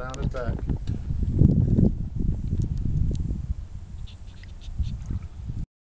down his back.